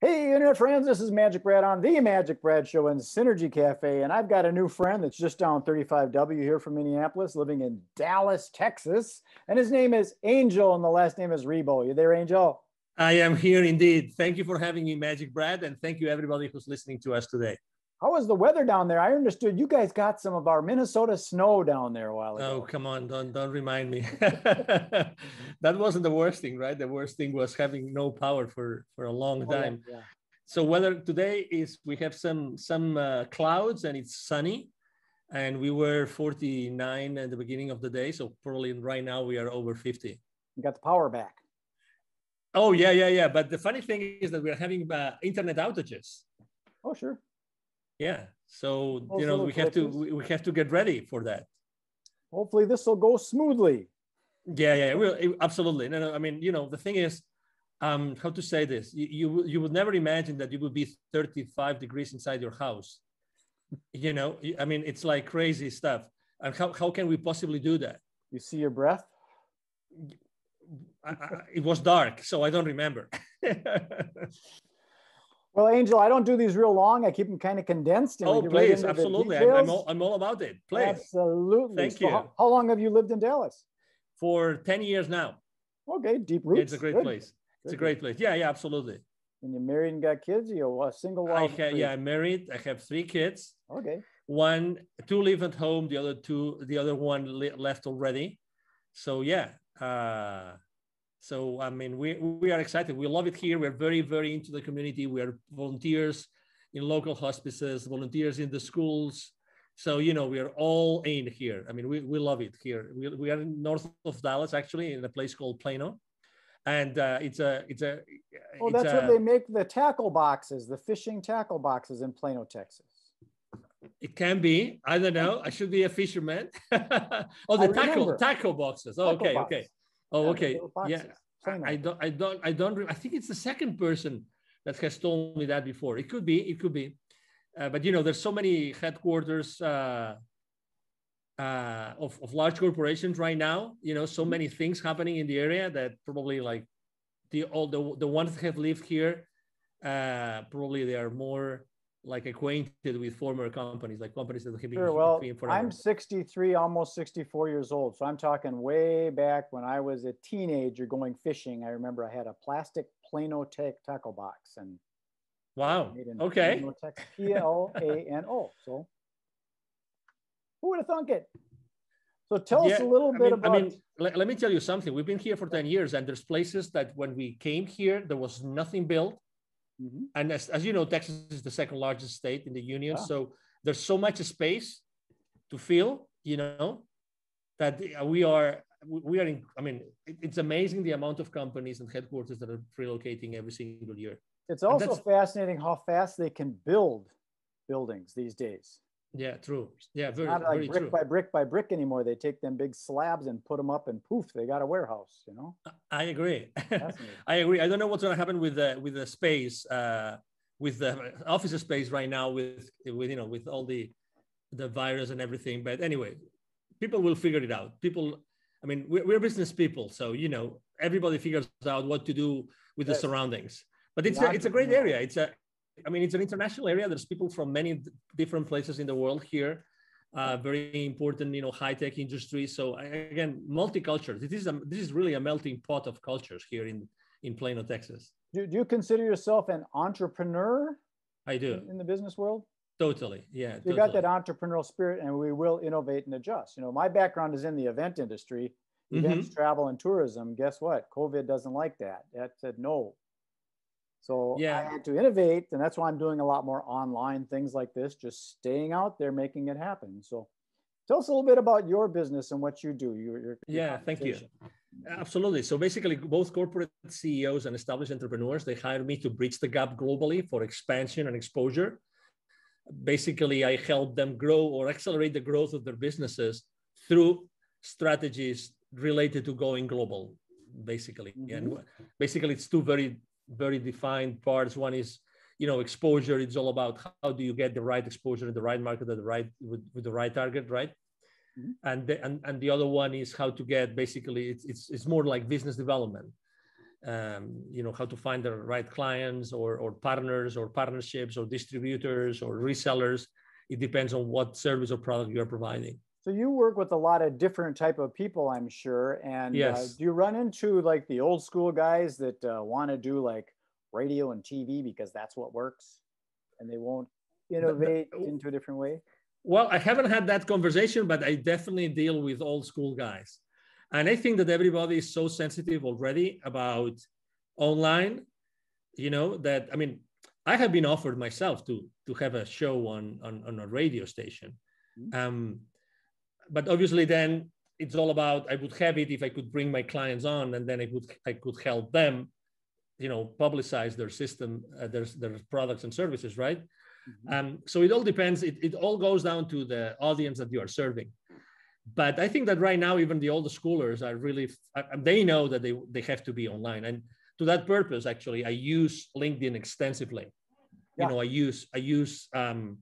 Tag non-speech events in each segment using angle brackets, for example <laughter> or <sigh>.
Hey, Internet friends, this is Magic Brad on the Magic Brad Show in Synergy Cafe. And I've got a new friend that's just down 35W here from Minneapolis, living in Dallas, Texas. And his name is Angel, and the last name is Ribo. You there, Angel? I am here indeed. Thank you for having me, Magic Brad, and thank you everybody who's listening to us today. How was the weather down there? I understood you guys got some of our Minnesota snow down there a while ago. Oh, come on, don't don't remind me. <laughs> that wasn't the worst thing, right? The worst thing was having no power for for a long time. Oh, yeah, yeah. So weather today is we have some some uh, clouds and it's sunny, and we were 49 at the beginning of the day. So probably right now we are over 50. You got the power back. Oh yeah, yeah, yeah. But the funny thing is that we're having uh, internet outages. Oh sure yeah. So you know we have to we, have to get ready for that. Hopefully this will go smoothly. Yeah yeah will absolutely. No no i mean you know the thing is um how to say this? You you, you would never imagine that you would be 35 degrees inside your house. You know i mean it's like crazy stuff. And how, how can we possibly do that? You see your breath? I, I, it was dark so i don't remember <laughs> Well, Angel, I don't do these real long. I keep them kind of condensed. oh, please, right absolutely. I'm, I'm, all, I'm all about it. Please. Absolutely. Thank so you. How, how, long have you lived in Dallas? For 10 years now. Okay, deep roots. It's a great Good. place. It's Good. a great place. Yeah, yeah, absolutely. And you're married and got kids? You're a single I ha- Yeah, I'm married. I have three kids. Okay. One, two live at home. The other two, the other one left already. So yeah, uh, so, I mean, we, we are excited. We love it here. We're very, very into the community. We are volunteers in local hospices, volunteers in the schools. So, you know, we are all in here. I mean, we, we love it here. We, we are north of Dallas, actually, in a place called Plano. And uh, it's a, it's a, Oh, it's that's a, where they make the tackle boxes, the fishing tackle boxes in Plano, Texas. It can be. I don't know. I should be a fisherman. <laughs> oh, the tackle tackle boxes. Oh, tackle okay, box. okay. Oh, okay. Yeah, I, don't, I don't, I don't. I think it's the second person that has told me that before. It could be, it could be, uh, but you know, there's so many headquarters uh, uh, of of large corporations right now. You know, so mm-hmm. many things happening in the area that probably like the all the the ones that have lived here, uh, probably they are more like acquainted with former companies, like companies that have been sure, well, I'm 63, almost 64 years old. So I'm talking way back when I was a teenager going fishing. I remember I had a plastic Plano Tech tackle box and wow. Okay. P L A N O. So who would have thunk it? So tell yeah, us a little bit I mean, about. I mean, let, let me tell you something. We've been here for 10 years, and there's places that when we came here, there was nothing built Mm-hmm. And as, as you know, Texas is the second largest state in the union. Wow. So there's so much space to fill, you know, that we are we are in, I mean, it's amazing the amount of companies and headquarters that are relocating every single year. It's also fascinating how fast they can build buildings these days. Yeah, true. Yeah, very, not like very brick true. by brick by brick anymore. They take them big slabs and put them up, and poof, they got a warehouse. You know. I agree. <laughs> I agree. I don't know what's going to happen with the with the space, uh, with the office space right now, with with you know with all the the virus and everything. But anyway, people will figure it out. People, I mean, we're, we're business people, so you know everybody figures out what to do with yes. the surroundings. But it's a, it's a great area. It's a I mean, it's an international area. There's people from many different places in the world here. Uh, very important, you know, high-tech industry. So again, multicultural. This is a, this is really a melting pot of cultures here in in Plano, Texas. Do, do you consider yourself an entrepreneur? I do. In, in the business world. Totally. Yeah. You totally. got that entrepreneurial spirit, and we will innovate and adjust. You know, my background is in the event industry, events, mm-hmm. travel, and tourism. Guess what? COVID doesn't like that. That said no. So yeah. I had to innovate, and that's why I'm doing a lot more online things like this, just staying out there, making it happen. So tell us a little bit about your business and what you do. Your, your yeah, thank you. Absolutely. So basically, both corporate CEOs and established entrepreneurs they hire me to bridge the gap globally for expansion and exposure. Basically, I help them grow or accelerate the growth of their businesses through strategies related to going global. Basically, mm-hmm. and basically, it's two very very defined parts. One is, you know, exposure. It's all about how do you get the right exposure in the right market at the right with, with the right target, right? mm-hmm. and, the, and and the other one is how to get basically it's it's, it's more like business development um, you know how to find the right clients or, or partners or partnerships or distributors or resellers it depends on what service or product you're providing so you work with a lot of different type of people i'm sure and uh, yes. uh, do you run into like the old school guys that uh, want to do like radio and tv because that's what works and they won't innovate the, into a different way well i haven't had that conversation but i definitely deal with old school guys and I think that everybody is so sensitive already about online, you know, that I mean, I have been offered myself to to have a show on on, on a radio station. Mm-hmm. Um, but obviously then it's all about I would have it if I could bring my clients on and then I could I could help them, you know, publicize their system, uh, their, their products and services, right? Mm-hmm. Um, so it all depends. It, it all goes down to the audience that you are serving but I think that right now, even the older schoolers are really, they know that they, they have to be online. And to that purpose, actually, I use LinkedIn extensively. Yeah. You know, I use, I use, um,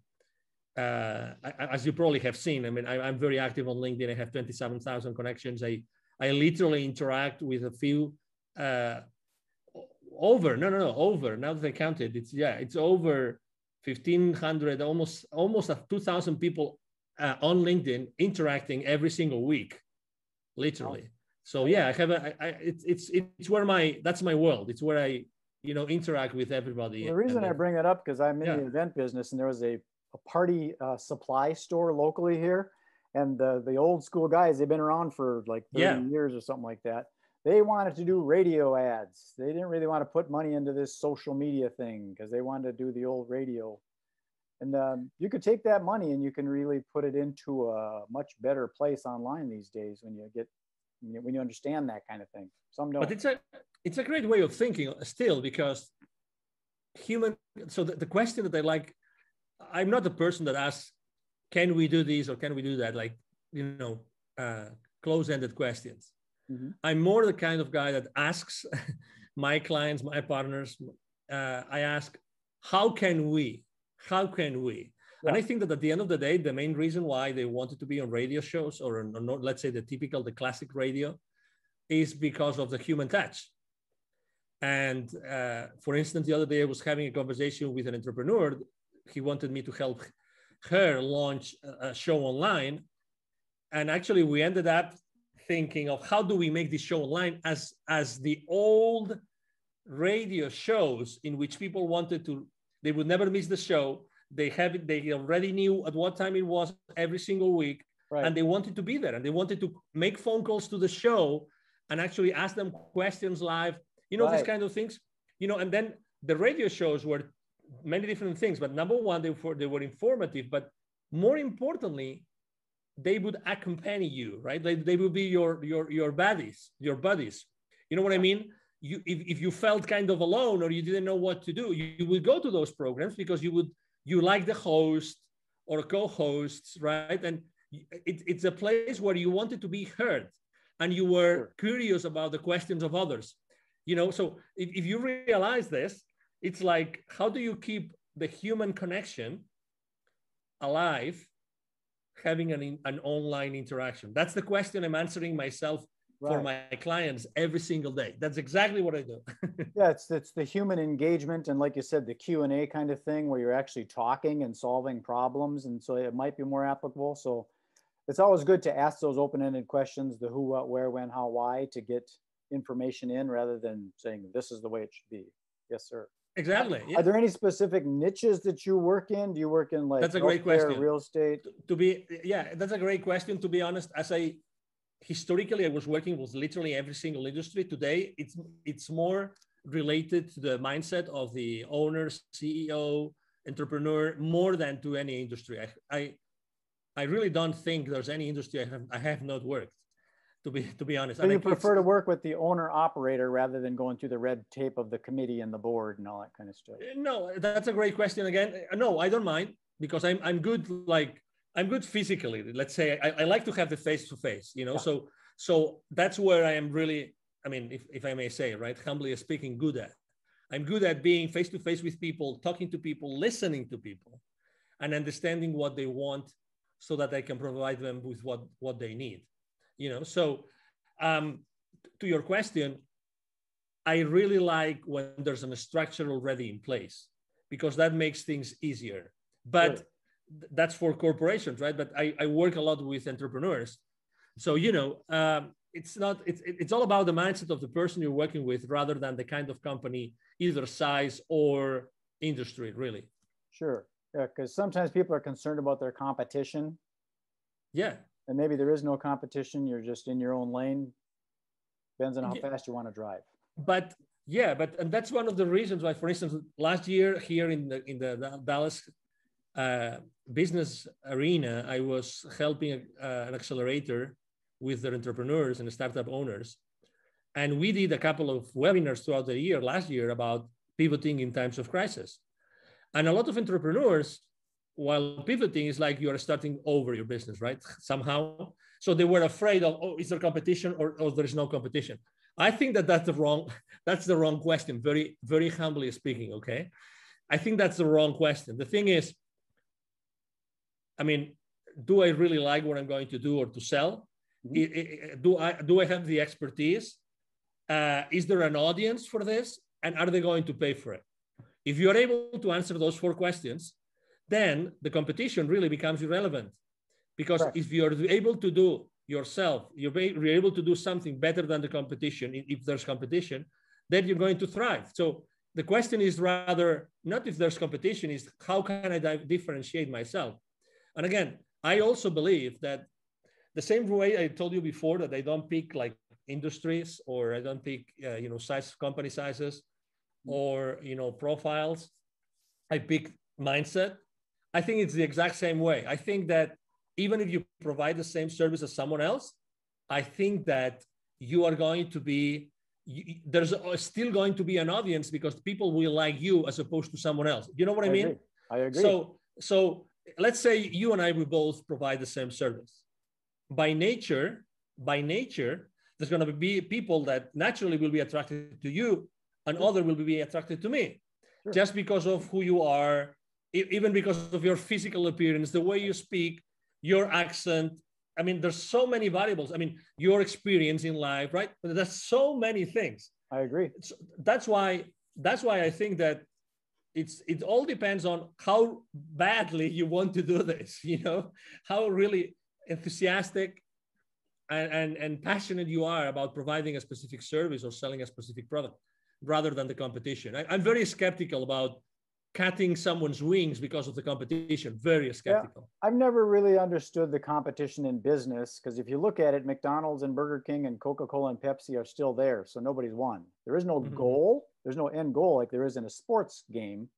uh, as you probably have seen, I mean, I, am very active on LinkedIn. I have 27,000 connections. I, I literally interact with a few, uh, over, no, no, no, over, now that I counted, it's, yeah, it's over 1500, almost, almost 2000 people uh, on LinkedIn interacting every single week, literally. So yeah, I have a, I, it's, it's, it's where my, that's my world. It's where I, you know, interact with everybody. Well, the reason I bring it up, because I'm in yeah. the event business and there was a, a party uh, supply store locally here. And the, the old school guys, they've been around for like 30 yeah. years or something like that. They wanted to do radio ads. They didn't really want to put money into this social media thing because they wanted to do the old radio and um, you could take that money and you can really put it into a much better place online these days when you get when you understand that kind of thing some don't but it's a it's a great way of thinking still because human so the, the question that i like i'm not the person that asks can we do this or can we do that like you know uh, close-ended questions mm-hmm. i'm more the kind of guy that asks <laughs> my clients my partners uh, i ask how can we how can we? Yeah. And I think that at the end of the day, the main reason why they wanted to be on radio shows or, on, let's say the typical, the classic radio, is because of the human touch. And uh, for instance, the other day I was having a conversation with an entrepreneur. He wanted me to help her launch a show online. And actually, we ended up thinking of how do we make this show online as, as the old radio shows in which people wanted to they would never miss the show. They have it, they already knew at what time it was every single week. Right. And they wanted to be there and they wanted to make phone calls to the show and actually ask them questions live, you know, right. these kind of things. You know, and then the radio shows were many different things, but number one, they were they were informative, but more importantly, they would accompany you, right? They, they would be your your your buddies, your buddies. You know what I mean? you if, if you felt kind of alone or you didn't know what to do you, you would go to those programs because you would you like the host or co-hosts right and it, it's a place where you wanted to be heard and you were sure. curious about the questions of others you know so if, if you realize this it's like how do you keep the human connection alive having an, an online interaction that's the question i'm answering myself right. for my clients every single day. That's exactly what I do. <laughs> yeah, it's it's the human engagement and like you said, the Q and A kind of thing where you're actually talking and solving problems, and so it might be more applicable. So it's always good to ask those open-ended questions: the who, what, where, when, how, why, to get information in rather than saying this is the way it should be. Yes, sir. Exactly. Yeah. Are there any specific niches that you work in? Do you work in like that's a great question. Real estate. To be yeah, that's a great question. To be honest, as I historically I was working with literally every single industry. Today, it's it's more related to the mindset of the owner, CEO, entrepreneur, more than to any industry. I I, I really don't think there's any industry I have I have not worked. To be to be honest, so you prefer to work with the owner operator rather than going through the red tape of the committee and the board and all that kind of stuff. Eh, no, that's a great question. Again, eh, no, I don't mind because I'm I'm good like I'm good physically. Let's say I, I like to have the face to face, you know. Yeah. So so that's where I am really, I mean, if, if I may say, right, humbly speaking, good at. I'm good at being face to face with people, talking to people, listening to people, and understanding what they want so that I can provide them with what, what they need. You know, so um, to your question, I really like when there's a structure already in place because that makes things easier. But sure. that's for corporations, right? But I, I work a lot with entrepreneurs. So, you know, um, it's not, it's, it's all about the mindset of the person you're working with rather than the kind of company, either size or industry, really. Sure. Yeah, because sometimes people are concerned about their competition. Yeah. And maybe there is no competition. You're just in your own lane. Depends on how fast you want to drive. But yeah, but and that's one of the reasons why, for instance, last year here in the in the Dallas uh, business arena, I was helping a, uh, an accelerator with their entrepreneurs and startup owners, and we did a couple of webinars throughout the year last year about pivoting in times of crisis. And a lot of entrepreneurs, while pivoting, is like you are starting over your business, right? Somehow. So they were afraid of, oh, is there competition or, or there is no competition? I think that that's the wrong, <laughs> that's the wrong question. Very, very humbly speaking. Okay, I think that's the wrong question. The thing is, I mean, do I really like what I'm going to do or to sell? Mm-hmm. Do I do I have the expertise? Uh, is there an audience for this? And are they going to pay for it? If you are able to answer those four questions, then the competition really becomes irrelevant. Because right. if you're able to do yourself, you're, you're able to do something better than the competition, if there's competition, then you're going to thrive. So the question is rather not if there's competition, is how can I differentiate myself? And again, I also believe that the same way I told you before that I don't pick like industries or I don't pick uh, you know size company sizes or you know profiles i pick mindset i think it's the exact same way. I think that even if you provide the same service as someone else i think that you are going to be you, there's still going to be an audience because people will like you as opposed to someone else. You know what i, I mean? agree. i agree. So so let's say you and i we both provide the same service. By nature by nature there's going to be people that naturally will be attracted to you and other will be attracted to me. Sure. just because of who you are even because of your physical appearance the way you speak your accent. I mean there's so many variables. I mean your experience in life right? But there's so many things. I agree. So that's why that's why i think that it's it all depends on how badly you want to do <laughs> this you know? How really enthusiastic and, and, and passionate you are about providing a specific service or selling a specific product rather than the competition. I, am very skeptical about cutting someone's wings because of the competition. Very skeptical. Yeah, I've never really understood the competition in business because if you look at it, McDonald's and Burger King and Coca Cola and Pepsi are still there. So nobody's won. There is no mm-hmm. goal, there's no end goal like there is in a sports game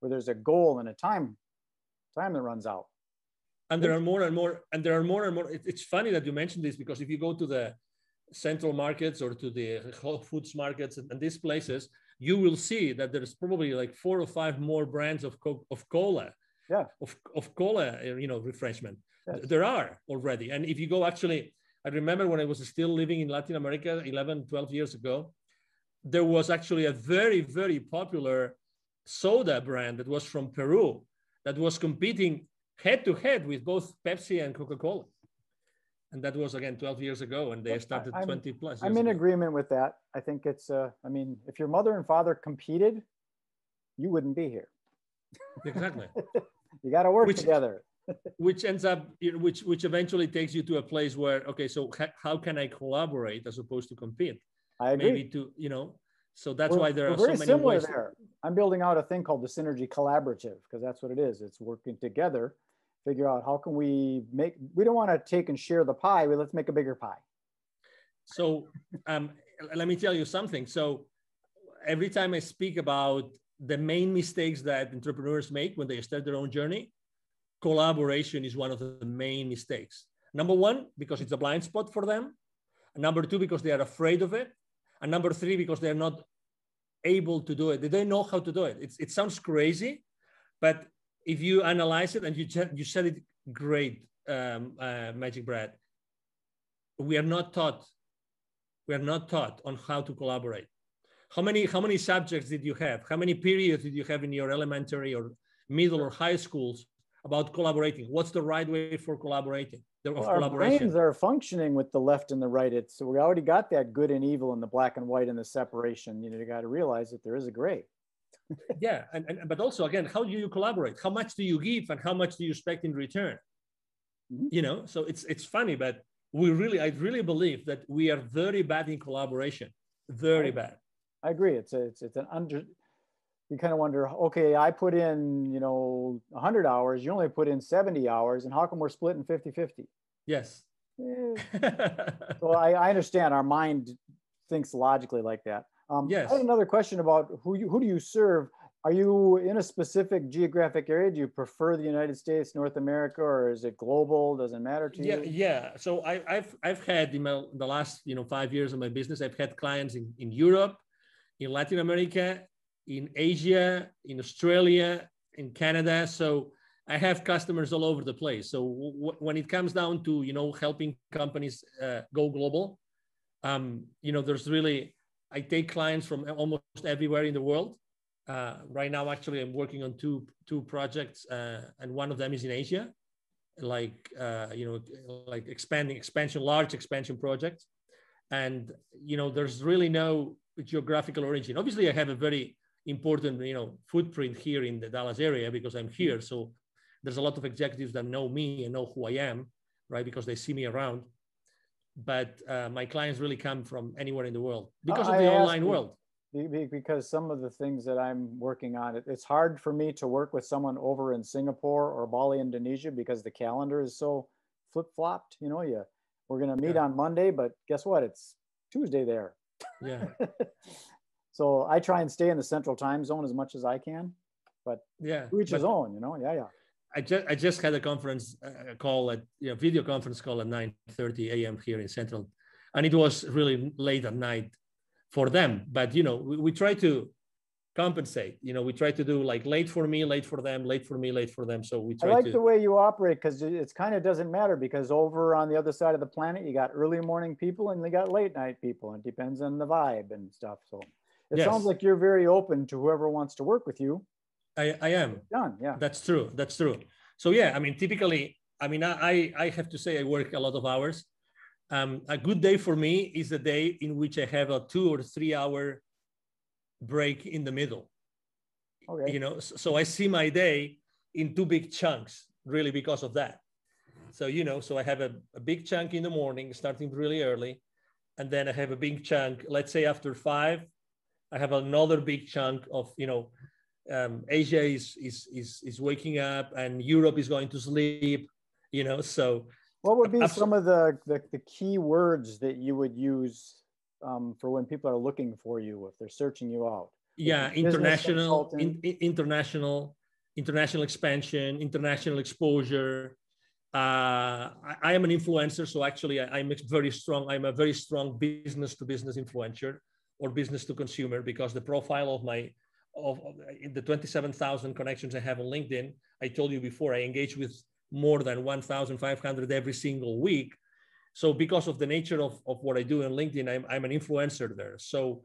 where there's a goal and a time time that runs out and there are more and more and there are more and more it's funny that you mentioned this because if you go to the central markets or to the whole foods markets and, and these places, you will see that there's probably like four or five more brands of, co- of cola, yeah, of, of cola, you know, refreshment. Yes. There are already. And if you go actually, I remember when I was still living in Latin America 11, 12 years ago, there was actually a very, very popular soda brand that was from Peru that was competing head to head with both Pepsi and Coca Cola and that was again 12 years ago and they started I'm, 20 plus i'm in ago. agreement with that. I think it's uh i mean if your mother and father competed you wouldn't be here. Exactly. <laughs> You got to work which, together. <laughs> which ends up which which eventually takes you to a place where okay so how can i collaborate as opposed to compete? I agree. Maybe to you know so that's we're, why there are very so many similar ways there. I'm building out a thing called the synergy collaborative because that's what it is. It's working together figure out how can we make we don't want to take and share the pie but let's make a bigger pie. So um, let me tell you something. So every time i speak about the main mistakes that entrepreneurs make when they start their own journey collaboration is one of the main mistakes. Number one because it's a blind spot for them. Number two because they are afraid of it. And number three because they're not able to do it. They don't know how to do it. It's, it sounds crazy but if you analyze it and you you said it great, um, uh, Magic Brad. We are not taught. We are not taught on how to collaborate. How many how many subjects did you have? How many periods did you have in your elementary or middle or high schools about collaborating. What's the right way for collaborating? Well, our brains are functioning with the left and the right. It's so we already got that good and evil and the black and white and the separation. You know, you got to realize that there is a gray. Yeah, and, and but also again, how do you collaborate? How much do you give and how much do you expect in return? Mm-hmm. You know, so it's it's funny, but we really, I really believe that we are very bad in collaboration. Very I, bad. I agree. It's a, it's it's an under. You kind of wonder, okay, I put in, you know, 100 hours. You only put in 70 hours, and how come we're splitting 50-50? Yes. <laughs> so I, I understand our mind thinks logically like that. Um, yes. I had another question about who you who do you serve? Are you in a specific geographic area? Do you prefer the United States, North America, or is it global? Doesn't matter to you? Yeah, yeah. So I, have I've had in my, the last you know five years of my business, I've had clients in, in Europe, in Latin America, in Asia, in Australia, in Canada. So I have customers all over the place. So w- when it comes down to you know helping companies uh, go global, um, you know, there's really I take clients from almost everywhere in the world. Uh, right now, actually, I'm working on two two projects, uh, and one of them is in Asia, like uh, you know, like expanding expansion, large expansion projects. And you know, there's really no geographical origin. Obviously, I have a very important you know footprint here in the Dallas area because I'm here. So there's a lot of executives that know me and know who I am, right? Because they see me around but uh, my clients really come from anywhere in the world because of the online world. Because some of the things that I'm working on, it's hard for me to work with someone over in Singapore or Bali, Indonesia, because the calendar is so flip flopped. You know, you we're gonna meet yeah. on Monday, but guess what? It's Tuesday there. Yeah. <laughs> so I try and stay in the central time zone as much as I can, but yeah, each his own. You know, yeah, yeah. I just I just had a conference uh, call at you know, video conference call at 9:30 a.m. here in Central, and it was really late at night for them. But you know, we, we try to compensate. You know, we try to do like late for me, late for them, late for me, late for them. So we try. I like to... the way you operate because it's kind of doesn't matter because over on the other side of the planet, you got early morning people and they got late night people, and it depends on the vibe and stuff. So it yes. sounds like you're very open to whoever wants to work with you. I, I am. Done. Yeah. That's true. That's true. So yeah, I mean, typically, I mean, I, I have to say I work a lot of hours. Um, a good day for me is a day in which I have a two or three hour break in the middle. Okay. You know, so I see my day in two big chunks, really because of that. So, you know, so I have a, a big chunk in the morning, starting really early. And then I have a big chunk, let's say after five, I have another big chunk of, you know, um, Asia is, is, is, is waking up and Europe is going to sleep, you know, so. What would be some of the, the, the, key words that you would use um, for when people are looking for you, if they're searching you out? Yeah, international, in, international, international expansion, international exposure. Uh, I, I, am an influencer, so actually I, I'm very strong. I'm a very strong business to business influencer or business to consumer because the profile of my of, of the 27,000 connections I have on LinkedIn, I told you before, I engage with more than 1,500 every single week. So because of the nature of, of what I do on LinkedIn, I'm, I'm an influencer there. So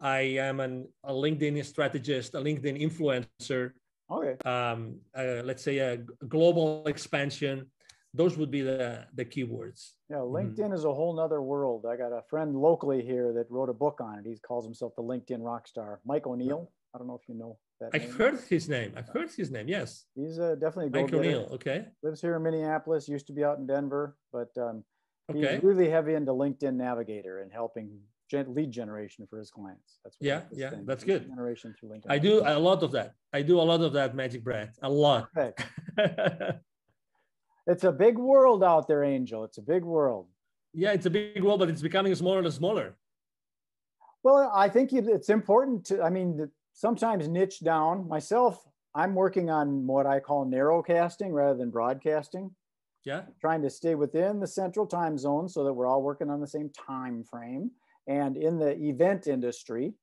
I am an, a LinkedIn strategist, a LinkedIn influencer. Okay. Um, uh, let's say a global expansion. Those would be the, the keywords. Yeah, mm-hmm. LinkedIn mm-hmm. is a whole nother world. I got a friend locally here that wrote a book on it. He calls himself the LinkedIn rock star, Mike O'Neill. I don't know if you know that. I've name. heard his name. I've heard his name. Yes. He's uh, definitely a Mike O'Neill. Okay. Lives here in Minneapolis. Used to be out in Denver, but um, he's okay. really heavy into LinkedIn Navigator and helping gen- lead generation for his clients. That's yeah, yeah, thing. that's good. Generation through LinkedIn. I do a lot of that. I do a lot of that, Magic Brad. A lot. <laughs> it's a big world out there, Angel. It's a big world. Yeah, it's a big world, but it's becoming smaller and smaller. Well, I think it's important to. I mean, sometimes niche down. Myself, I'm working on what I call narrowcasting rather than broadcasting. Yeah. Trying to stay within the central time zone so that we're all working on the same time frame. And in the event industry,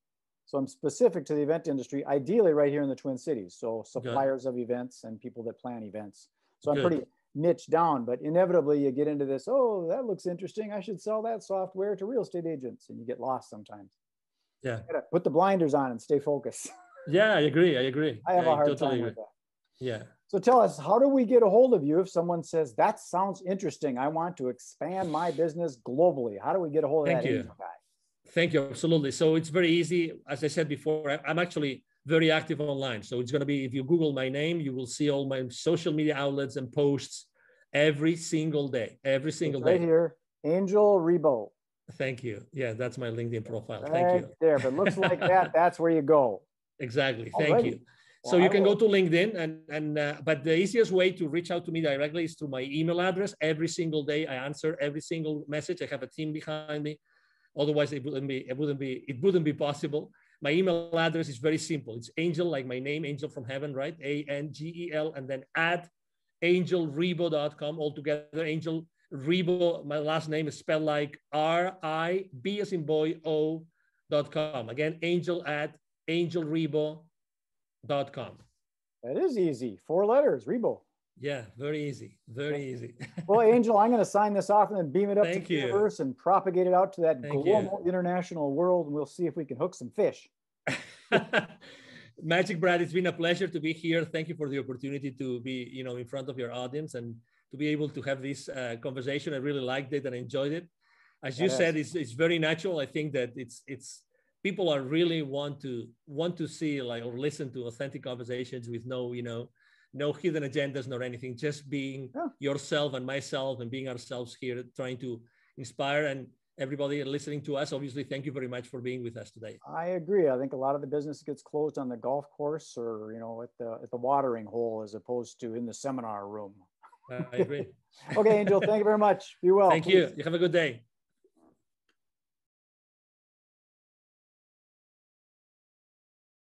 so I'm specific to the event industry, ideally right here in the Twin Cities. So suppliers Good. of events and people that plan events. So I'm Good. pretty niche down, but inevitably you get into this, oh, that looks interesting. I should sell that software to real estate agents. And you get lost sometimes yeah put the blinders on and stay focused <laughs> yeah i agree i agree i have a hard totally time agree. with that Yeah. So tell us, how do we get a hold of you if someone says that sounds interesting? I want to expand my business globally. How do we get a hold of Thank that you. guy? Thank you. Absolutely. So it's very easy. As I said before, I'm actually very active online. So it's going to be if you Google my name, you will see all my social media outlets and posts every single day. Every single right day. Right here, Angel Ribo. Thank you. Yeah, that's my LinkedIn profile. Right Thank you. There, but looks like that. <laughs> That's where you go. Exactly. Thank Alrighty. you. Well, so you can go to LinkedIn and and uh, but the easiest way to reach out to me directly is through my email address. Every single day, I answer every single message. I have a team behind me. Otherwise, it wouldn't be it wouldn't be it wouldn't be possible. My email address is very simple. It's angel, like my name, angel from heaven, right? A N G E L, and then at angelribo.com altogether. Angel Ribo, my last name is spelled like R I B as in boy O dot com. Again, angel at dot com. That is easy. Four letters, Ribo. Yeah, very easy. Very easy. well, Angel, I'm going to sign this off and then beam it up Thank to the universe and propagate it out to that Thank global you. international world. And we'll see if we can hook some fish. <laughs> Magic Brad, it's been a pleasure to be here. Thank you for the opportunity to be, you know, in front of your audience and to be able to have this uh, conversation. I really liked it and enjoyed it. As you yes. said, it's, it's very natural. I think that it's it's people are really want to want to see like or listen to authentic conversations with no, you know, no hidden agendas nor anything. Just being yourself and myself and being ourselves here, trying to inspire and everybody listening to us. Obviously, thank you very much for being with us today. I agree. I think a lot of the business gets closed on the golf course or you know at the at the watering hole as opposed to in the seminar room. Uh, I agree. <laughs> okay, Angel. Thank you very much. Be well. Thank please. you. You have a good day.